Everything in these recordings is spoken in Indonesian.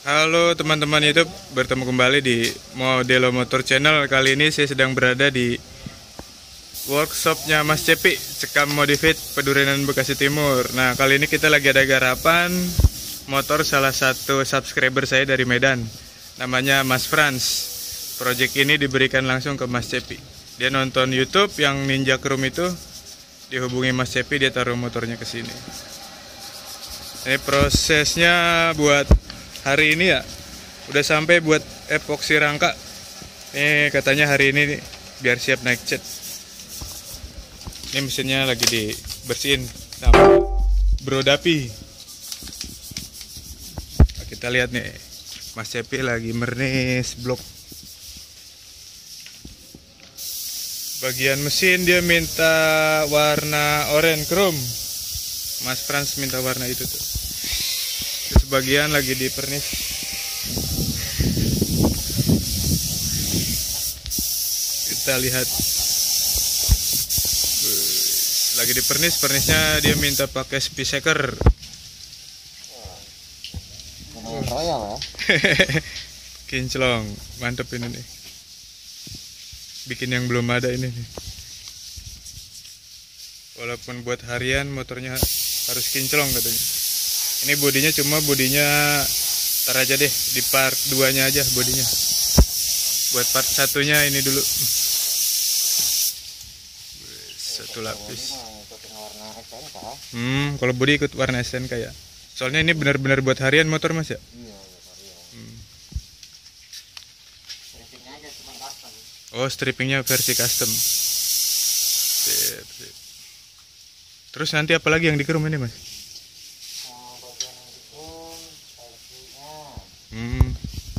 Halo teman-teman YouTube, bertemu kembali di Modelo Motor Channel. Kali ini saya sedang berada di workshopnya Mas Cepi, Cekam Modifit, Pedurenan Bekasi Timur. Nah, kali ini kita lagi ada garapan motor salah satu subscriber saya dari Medan. Namanya Mas Frans. Project ini diberikan langsung ke Mas Cepi. Dia nonton YouTube yang Ninja Chrome itu, dihubungi Mas Cepi, dia taruh motornya ke sini. Ini prosesnya buat hari ini ya udah sampai buat epoksi rangka. Ini katanya hari ini nih, biar siap naik cat. Ini mesinnya lagi dibersihin sama bro Dapi. Nah, kita lihat nih Mas Cepi lagi mernis blok. Bagian mesin dia minta warna oranye chrome. Mas Frans minta warna itu tuh sebagian lagi di pernis. Kita lihat. Lagi di pernis, pernisnya dia minta pakai speaker. royal ya Kinclong, mantep ini nih. Bikin yang belum ada ini nih. Walaupun buat harian motornya harus kinclong katanya. Ini bodinya cuma bodinya tar aja deh di part 2 nya aja bodinya. Buat part satunya ini dulu. Satu lapis. Hmm, kalau bodi ikut warna SNK ya. Soalnya ini benar-benar buat harian motor Mas ya. iya Hmm. Oh, strippingnya versi custom. Sip, sip. Terus nanti apa lagi yang dikerum ini, Mas? nah bagian yang dikun peleknya Hmm,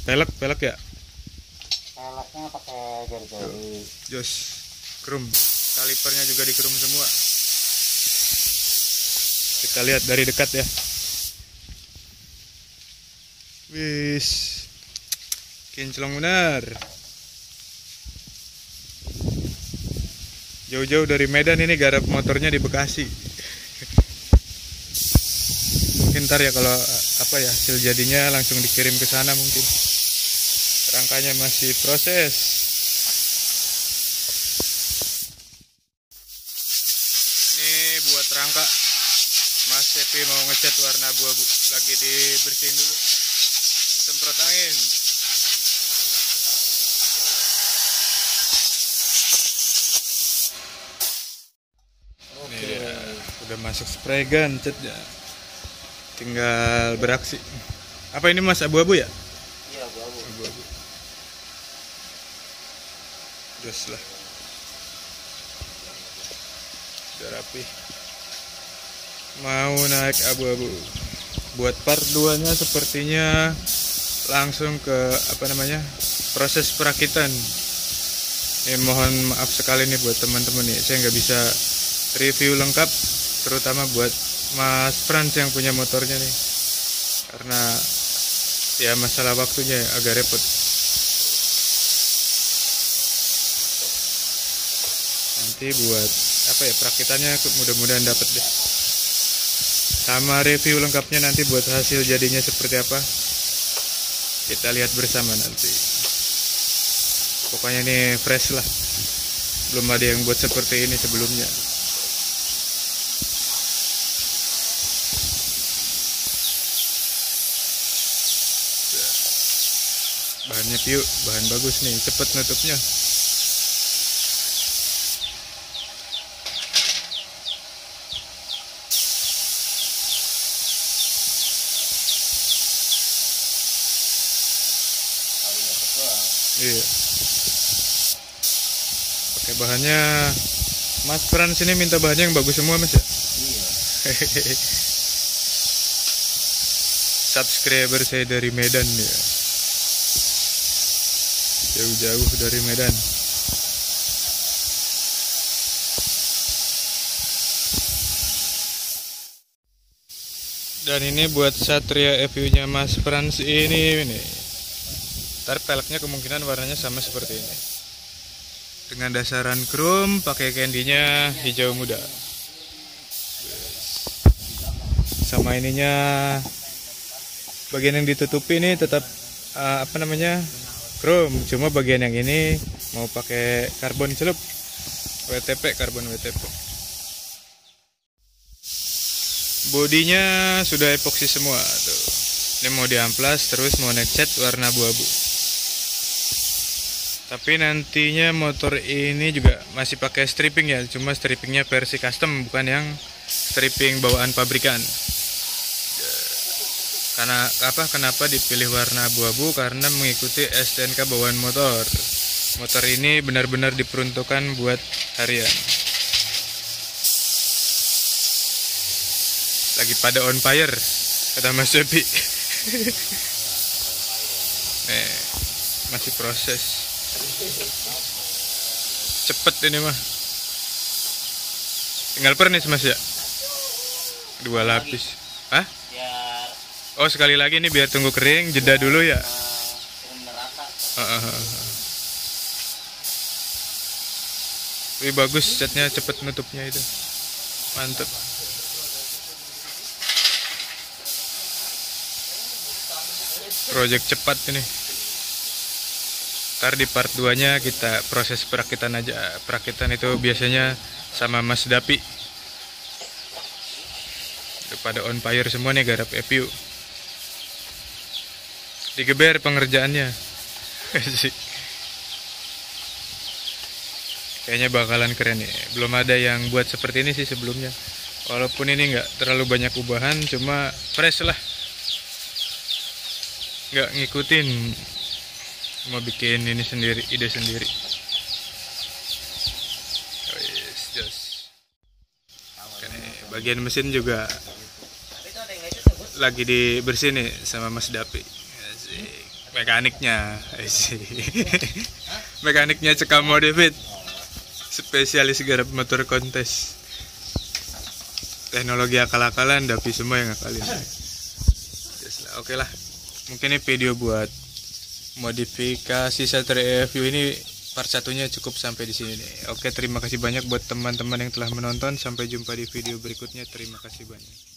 pelek, pelek ya. peleknya pakai jari-jari Jos, krum. Kalipernya juga dikerum semua. Kita lihat dari dekat ya. Wis. Kinclong benar. Jauh-jauh dari Medan ini garap motornya di Bekasi. Mungkin ntar ya kalau apa ya hasil jadinya langsung dikirim ke sana mungkin. Rangkanya masih proses. Ini buat rangka. Mas Cepi mau ngecat warna abu-abu. Lagi dibersihin dulu. Semprot angin. oke Ini dia. Udah masuk spray gun catnya. Tinggal beraksi. Apa ini Mas abu-abu ya? iya abu-abu Abu-abu. Jos lah. Udah rapi. Mau naik abu-abu. Buat part 2 nya sepertinya langsung ke apa namanya? proses perakitan. Eh, mohon maaf sekali nih buat teman-teman nih, saya nggak bisa review lengkap, terutama buat Mas Frans yang punya motornya nih, karena ya masalah waktunya agak repot. Nanti buat apa ya perakitannya mudah-mudahan dapat deh. Sama review lengkapnya nanti buat hasil jadinya seperti apa. Kita lihat bersama nanti. Pokoknya ini fresh lah. Belum ada yang buat seperti ini sebelumnya. Bahannya piu, bahan bagus nih, cepet nutupnya. Iya. Pakai bahannya Mas Frans ini minta bahannya yang bagus semua Mas ya. iya Subscriber saya dari Medan ya. Jauh-jauh dari Medan. Dan ini buat Satria FU-nya Mas Frans ini nih. Ntar peleknya kemungkinan warnanya sama seperti ini. Dengan dasaran chrome, pakai candy-nya hijau muda. Sama ininya bagian yang ditutupi ini tetap uh, apa namanya chrome. Cuma bagian yang ini mau pakai karbon celup. WTP karbon WTP bodinya sudah epoksi semua tuh. Ini mau diamplas terus mau ngecat warna abu-abu tapi nantinya motor ini juga masih pakai stripping ya cuma strippingnya versi custom bukan yang stripping bawaan pabrikan. Karena apa kenapa dipilih warna abu-abu? Karena mengikuti STNK bawaan motor. Motor ini benar-benar diperuntukkan buat harian. Lagi pada on fire kata Mas nih masih proses cepet ini mah. Tinggal pernis mas ya? Dua lapis. Hah? biar oh sekali lagi ini biar tunggu kering jeda dulu ya? Eh, Ah, ah, ah, ah. Wih bagus catnya cepet nutupnya itu. Mantep. Project cepat ini ntar di part 2 nya kita proses perakitan aja perakitan itu biasanya sama Mas Dapi Udah pada on fire semua nih garap EPU digeber pengerjaannya. Kayaknya bakalan keren nih. Belum ada yang buat seperti ini sih sebelumnya. Walaupun ini nggak terlalu banyak ubahan, cuma fresh lah. Nggak ngikutin. Mau bikin ini sendiri, ide sendiri. Oh, yes, jos. Oke bagian mesin juga lagi dibersihin nih sama Mas Dapi. Asik. Mekaniknya, asik. Mekaniknya cekam modifit spesialis garap motor kontes teknologi akal-akalan tapi semua yang ngakalin Yes oke lah mungkin ini video buat modifikasi Satria EFU ini part satunya cukup sampai di sini nih. Oke terima kasih banyak buat teman-teman yang telah menonton. Sampai jumpa di video berikutnya. Terima kasih banyak